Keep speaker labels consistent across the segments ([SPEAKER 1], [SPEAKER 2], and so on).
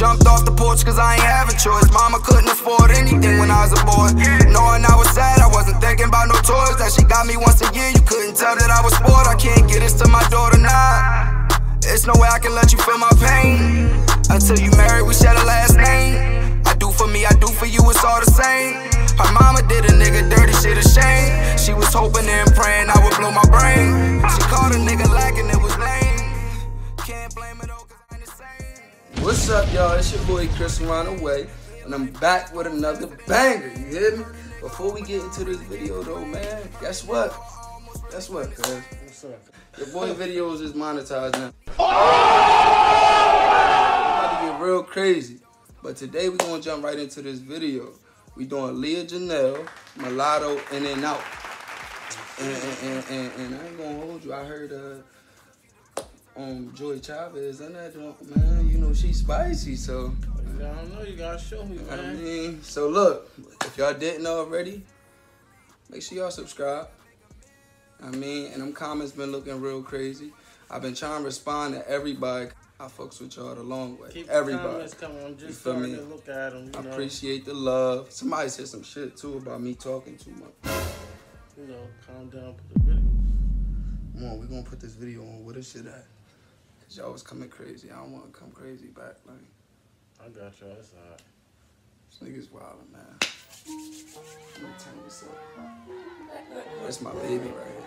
[SPEAKER 1] Jumped off the porch cause I ain't have a choice. Mama couldn't afford anything when I was a boy. Knowing I was sad, I wasn't thinking about no toys. That she got me once a year, you couldn't tell that I was spoiled. I can't get this to my daughter now. It's no way I can let you feel my pain. Until you married, we share the last name. I do for me, I do for you, it's all the same. Her mama did a nigga dirty shit a shame. She was hoping and praying I would blow my brain. She called a nigga lacking, it was lame. Can't blame it all,
[SPEAKER 2] What's up, y'all? It's your boy Chris Runaway, and I'm back with another banger. You hear me? Before we get into this video, though, man, guess what? Guess what, cuz?
[SPEAKER 3] What's up?
[SPEAKER 2] Your boy videos is monetized now. About to get real crazy. But today we're gonna jump right into this video. We doing Aliya Janell, Mulatto, In and Out. And, and, and, and I ain't gonna hold you. I heard uh um Joy Chavez and that joint, man. You know she's spicy, so
[SPEAKER 3] I don't know. You gotta show me, man.
[SPEAKER 2] I mean, so look, if y'all didn't already, make sure y'all subscribe. I mean, and them comments been looking real crazy. I've been trying to respond to everybody. I fucks with y'all the long way.
[SPEAKER 3] Keep
[SPEAKER 2] everybody.
[SPEAKER 3] comments coming. I'm
[SPEAKER 2] You
[SPEAKER 3] just
[SPEAKER 2] feel me?
[SPEAKER 3] to look at them. You
[SPEAKER 2] I
[SPEAKER 3] know,
[SPEAKER 2] appreciate the love. Somebody said some shit too about me talking too much.
[SPEAKER 3] you know, calm down. Put the video.
[SPEAKER 2] Come on, we gonna put this video on. Where this shit at? Cause y'all was coming crazy. I don't wanna come crazy back. Like,
[SPEAKER 3] I got y'all. It's alright.
[SPEAKER 2] this nigga's wildin', man. Let me turn this up. That's my baby right here.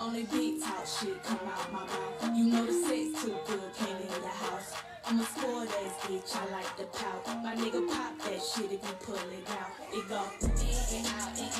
[SPEAKER 4] Only big talk shit come out my mouth. You know the sex too good, can't in the house. I'm a spoiled ass bitch, I like the pout. My nigga pop that shit if you pull it out. It go in and out, in in in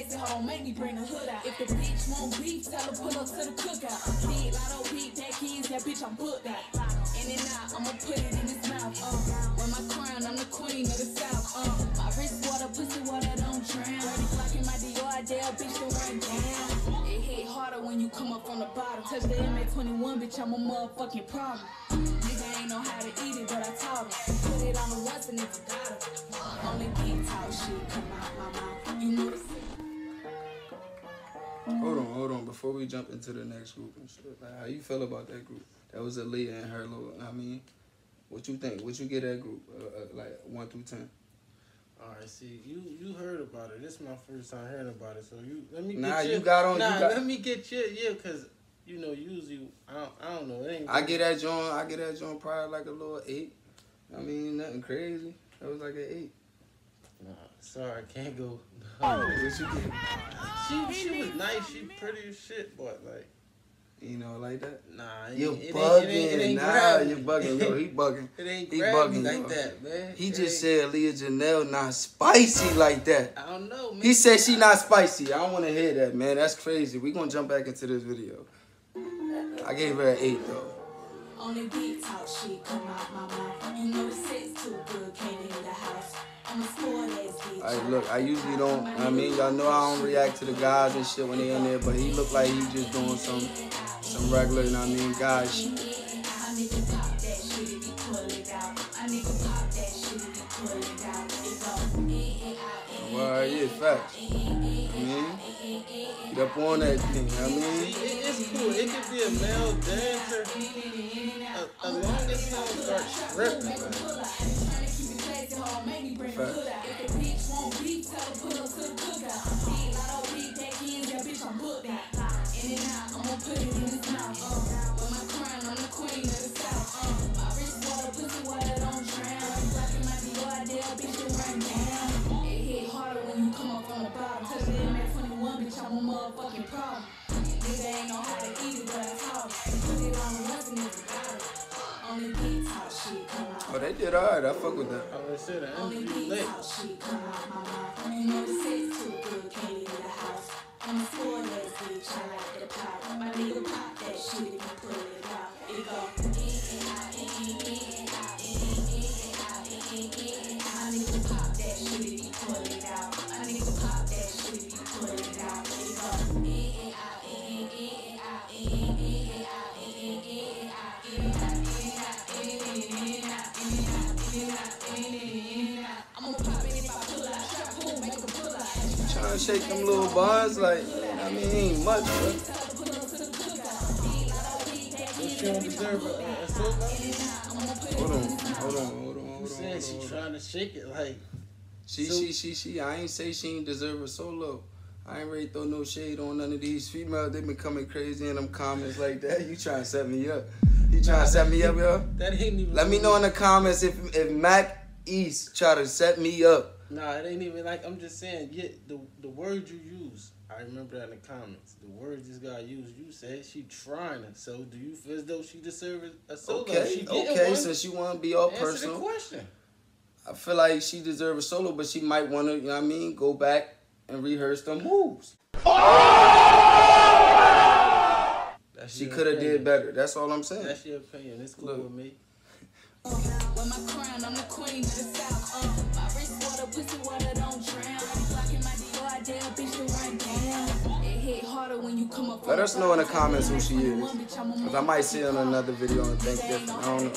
[SPEAKER 4] it hold on, make me bring the hood out. If the bitch won't beef, tell her pull up to the cookout. Big Latto, big that keys, that bitch I'm booked out. In and out, I'ma put it in his mouth. Uh, with my crown, I'm the queen of the south. Uh, my wrist water, pussy water, don't drown. Dirty clock in my Dior, Adele, bitch, don't run down. It hit harder when you come up from the bottom. Touch the MA21, bitch, I'm a motherfucking problem. Nigga ain't know how to eat it, but I taught him. Put it on the once and it forgot him. Only big talk shit come out my mouth. You know the
[SPEAKER 2] Hold on, hold on. Before we jump into the next group and shit, like, how you feel about that group? That was Aliya and her little. I mean, what you think? What you get that group? Uh, uh, like one through ten?
[SPEAKER 3] All right. See, you you heard about it. This is my first time hearing about it. So you let me.
[SPEAKER 2] Nah,
[SPEAKER 3] get
[SPEAKER 2] you got on- you
[SPEAKER 3] Nah,
[SPEAKER 2] got-
[SPEAKER 3] let me get your yeah, cause you know usually I don't, I don't know. It ain't.
[SPEAKER 2] I get that joint. I get that joint probably like a little eight. I mean, nothing crazy. That was like an eight.
[SPEAKER 3] Nah, sorry, I can't go.
[SPEAKER 2] What you?
[SPEAKER 3] She she was nice. She pretty as shit, but like
[SPEAKER 2] You know, like that.
[SPEAKER 3] nah. It,
[SPEAKER 2] You
[SPEAKER 3] ain't- it
[SPEAKER 2] bugging?
[SPEAKER 3] ain't, it ain't, it ain't
[SPEAKER 2] nah, you
[SPEAKER 3] me.
[SPEAKER 2] bugging. Look, he bugging.
[SPEAKER 3] It ain't
[SPEAKER 2] He bugging,
[SPEAKER 3] like
[SPEAKER 2] yo.
[SPEAKER 3] that, man.
[SPEAKER 2] He
[SPEAKER 3] It
[SPEAKER 2] just
[SPEAKER 3] ain't-
[SPEAKER 2] said Aliya Janell not spicy like that.
[SPEAKER 3] I don't know, man.
[SPEAKER 2] He said she not spicy. I don't want to hear that, man. That's crazy. We gonna jump back into this video. I gave her an eight though.
[SPEAKER 4] Only big talk shit come out my mouth. You know the sex too good, can't in the house. I'm a spoiled ass bitch.
[SPEAKER 2] Look. I usually don't. I mean, y'all know I don't react to the guys and shit when they in there, but he looked like he just doing some, some regular. You know what I mean, guys shit.
[SPEAKER 4] I need to pop that shit if you pull it out. I need to pop that shit if you pull it out. It go in and out, in
[SPEAKER 2] Well, yeah, facts. I mean, get up on that thing. You know what I mean,
[SPEAKER 3] it, it's cool. It could be a male dancer as, long as don't start stripping. Man.
[SPEAKER 4] I'm a motherfucking problem. Nigga ain't know how to eat it, but I taught him. Put it on the once and it forgot him. Only big talk shit come out.
[SPEAKER 2] oh, they did alright. I fuck with that.
[SPEAKER 3] I would say the
[SPEAKER 4] Only
[SPEAKER 3] MP
[SPEAKER 4] big
[SPEAKER 3] lit.
[SPEAKER 4] talk shit come out my mouth. You know the sex too good, can't in the house. I'm a spoiled ass bitch, I like the pop. My nigga pop that shit
[SPEAKER 2] shake them little buns, like, I mean, ain't much.
[SPEAKER 3] So she don't deserve a soap now?
[SPEAKER 2] Hold on, hold on, hold on, hold on. Hold
[SPEAKER 3] she trying to shake it like
[SPEAKER 2] She,
[SPEAKER 3] So-
[SPEAKER 2] she, she, she. I ain't say she ain't deserve a solo. I ain't ready to throw no shade on none of these females. They been coming crazy in them comments like that. You trying to set me up? You trying to set me up, yo?
[SPEAKER 3] that ain't even.
[SPEAKER 2] Let me know in the comments if if Mack East try to set me up.
[SPEAKER 3] Nah, it ain't even like I'm just saying. Get the the word you use. I remember that in the comments. The words this guy used. You said she trying to. So do you feel as though she deserves a solo?
[SPEAKER 2] Okay,
[SPEAKER 3] she
[SPEAKER 2] okay.
[SPEAKER 3] One,
[SPEAKER 2] Since you want to be all
[SPEAKER 3] answer the
[SPEAKER 2] personal,
[SPEAKER 3] question.
[SPEAKER 2] I feel like she deserves a solo, but she might want to. You know what I mean? Go back and rehearse the moves.
[SPEAKER 3] That's
[SPEAKER 2] She could have did better. That's all I'm saying.
[SPEAKER 3] That's your opinion. It's cool
[SPEAKER 2] Look.
[SPEAKER 3] with me.
[SPEAKER 2] Let us know in the comments who she is. Because I might see her
[SPEAKER 4] in
[SPEAKER 2] another video and think different. I don't know.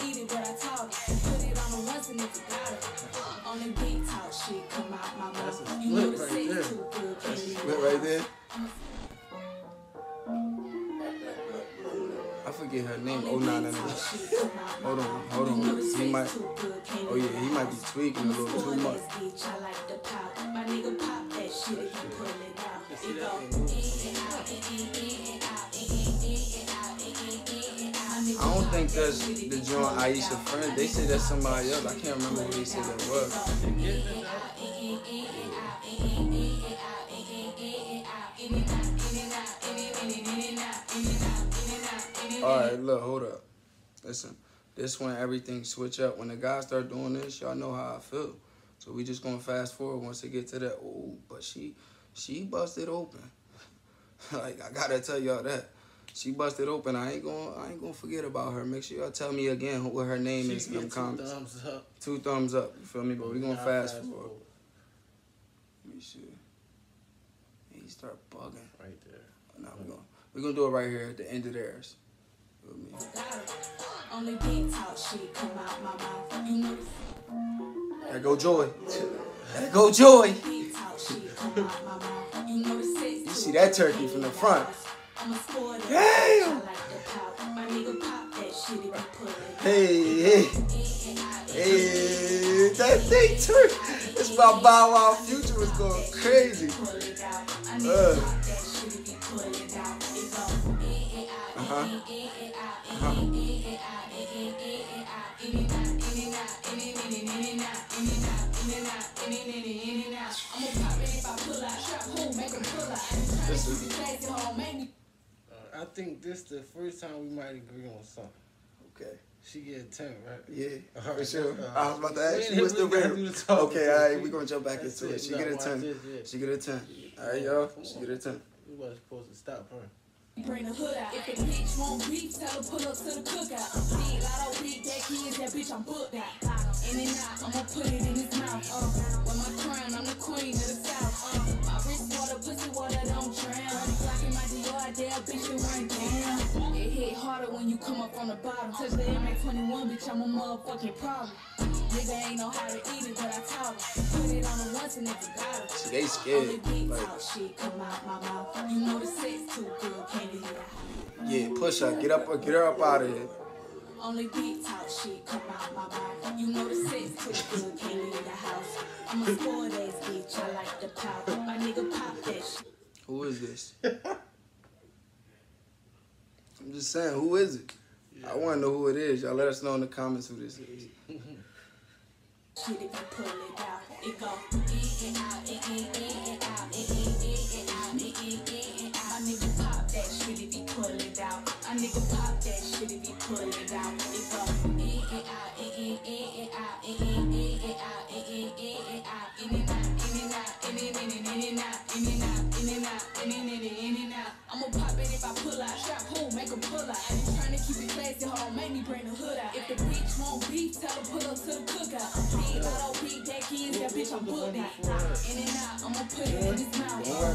[SPEAKER 3] That's right there.
[SPEAKER 4] That's
[SPEAKER 2] right there. I forget her name. Oh, no, no, no. hold on, hold on. He might. Oh, yeah, he might be tweaking a little too much. I don't think that's the joint Aisha friend. They said that's somebody else. I can't remember who they said that was. All right, look, hold up. Listen, this when everything switch up. When the guys start doing this, y'all know how I feel. So we just gonna fast forward once they get to that. Oh, but she, she busted open. like I gotta tell y'all that. She busted open. I ain't gonna, I ain't gonna forget about her. Make sure y'all tell me again what her name
[SPEAKER 3] She
[SPEAKER 2] is in them
[SPEAKER 3] get two
[SPEAKER 2] comments.
[SPEAKER 3] thumbs up.
[SPEAKER 2] Two thumbs up. You feel me? But we gonna
[SPEAKER 3] Nah,
[SPEAKER 2] fast forward. Let me see. He start bugging.
[SPEAKER 3] Right there.
[SPEAKER 2] Nah, we gonna, we gonna do it right here at the end of theirs. Feel me?
[SPEAKER 4] Only big talk shit come out my mouth. You know
[SPEAKER 2] there go Joy. There go Joy.
[SPEAKER 4] you
[SPEAKER 2] see that turkey from the front. Damn. Hey, hey, hey, that thing turned. It's my Bow Wow future was going crazy. Uh
[SPEAKER 4] huh.
[SPEAKER 2] Uh-huh.
[SPEAKER 3] uh-huh. Think this the first time we might agree on something.
[SPEAKER 2] Okay.
[SPEAKER 3] She get a 10, right?
[SPEAKER 2] Yeah,
[SPEAKER 3] All
[SPEAKER 2] for sure.
[SPEAKER 3] uh,
[SPEAKER 2] I was about to ask you what's the
[SPEAKER 3] really
[SPEAKER 2] rate.
[SPEAKER 3] do the talking,
[SPEAKER 2] Okay, all right,
[SPEAKER 3] we-
[SPEAKER 2] we gonna jump back
[SPEAKER 3] That's
[SPEAKER 2] into it.
[SPEAKER 3] it.
[SPEAKER 2] She
[SPEAKER 3] Nah,
[SPEAKER 2] get a
[SPEAKER 3] watch
[SPEAKER 2] ten.
[SPEAKER 3] this, yeah.
[SPEAKER 2] She get a ten. All right,
[SPEAKER 3] Come
[SPEAKER 2] y'all. She get a ten.
[SPEAKER 3] We wasn't supposed to stop her.
[SPEAKER 4] Bring the hood out. If the bitch won't beef, tell her pull up to the cookout. Big Latto, big that kids, that bitch I'm booked out. In and out, I'ma put it in his mouth. Uh, with my crown, I'm the queen of the south. Uh, up from the bottom. Touch the MX21, bitch, I'm a motherfucking problem. Nigga ain't know how to eat it, but I taught him. Put it on the once and you got it.
[SPEAKER 2] See, they
[SPEAKER 4] Only
[SPEAKER 2] scared.
[SPEAKER 4] big
[SPEAKER 2] Like,
[SPEAKER 4] talk shit come out my mouth. You know the sex too good, can't out.
[SPEAKER 2] yeah, push her. Get up. Or get her up out of here.
[SPEAKER 4] Only big talk shit come out my mouth. You know the sex too good, can't leave the house. I'm a spoiled ass bitch, I like the pout. My nigga pop that shit.
[SPEAKER 2] Who is this? I'm just saying, who is it? I want to know who it is. Y'all let us know in the comments who this is.
[SPEAKER 4] Shit if you pull it out, it go. My nigga pop that shit if pull it out. My nigga pop that shit if pull it out. It go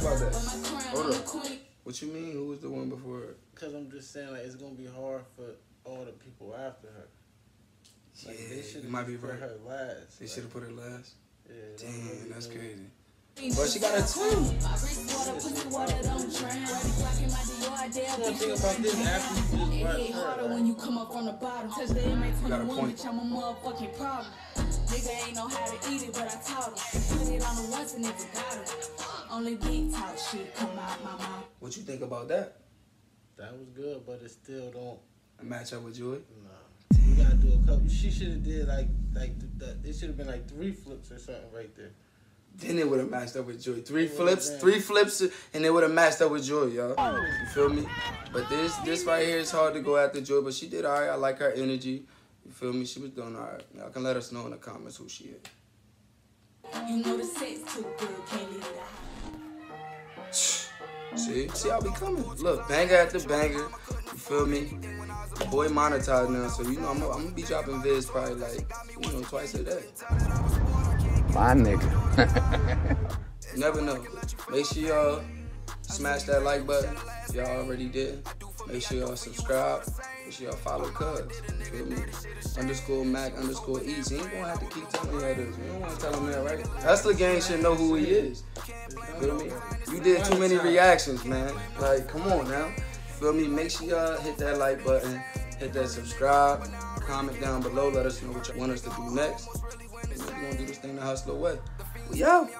[SPEAKER 4] his mouth.
[SPEAKER 2] Don't worry about that.
[SPEAKER 4] With my crown,
[SPEAKER 2] Hold up. What you mean? Who was the one before her?
[SPEAKER 3] Because I'm just saying, like, it's going to be hard for all the people after her. Like,
[SPEAKER 2] Yeah,
[SPEAKER 3] they should
[SPEAKER 2] you might be
[SPEAKER 3] put
[SPEAKER 2] right.
[SPEAKER 3] her last.
[SPEAKER 2] They
[SPEAKER 3] Like,
[SPEAKER 2] should have put her last.
[SPEAKER 3] yeah,
[SPEAKER 2] Damn, that's
[SPEAKER 3] know.
[SPEAKER 2] crazy. But she got a twin.
[SPEAKER 3] One thing about this, after you just
[SPEAKER 4] It
[SPEAKER 3] watch her,
[SPEAKER 4] harder
[SPEAKER 3] like,
[SPEAKER 4] when you come up from the bottom. Touch the MA
[SPEAKER 2] got a
[SPEAKER 4] 21,
[SPEAKER 2] point.
[SPEAKER 4] bitch, I'm a motherfucking problem. Nigga ain't know how to eat it, but I taught him. Put it on the once and never got him. Only big talk shit come out my mouth.
[SPEAKER 2] What you think about that?
[SPEAKER 3] that was good, but it still don't.
[SPEAKER 2] A match up with Joy?
[SPEAKER 3] Nah. You gotta do a couple. She should have did like like the, the, it should have been like three flips or something right there.
[SPEAKER 2] Then it would have matched up with Joy. Three
[SPEAKER 3] It
[SPEAKER 2] flips, three flips, and it would have matched up with Joy, y'all. You feel me? But this, this right here is hard to go after Joy, but she did alright. I like her energy. You feel me? She was doing alright. Y'all can let us know in the comments who she is.
[SPEAKER 4] You know the sex too good, can't leave it out.
[SPEAKER 2] See, see how we coming? Look, banger after banger. You feel me? The boy monetized now, so you know I'm, I'm gonna be dropping vids probably like you know twice a day.
[SPEAKER 5] My nigga.
[SPEAKER 2] Never know. Make sure y'all smash that like button. Y'all already did. Make sure y'all subscribe. Make sure y'all follow Cuz. Feel me? Underscore Mack underscore East. He ain't gonna have to keep telling y'all this. You don't wanna tell him that, right? Hustler Gang should know who he is. Feel me? You did too many reactions, man. Like, come on now. Feel me? Make sure y'all hit that like button, hit that subscribe, comment down below. Let us know what you want us to do next. We're gonna do this thing the hustler way. We out.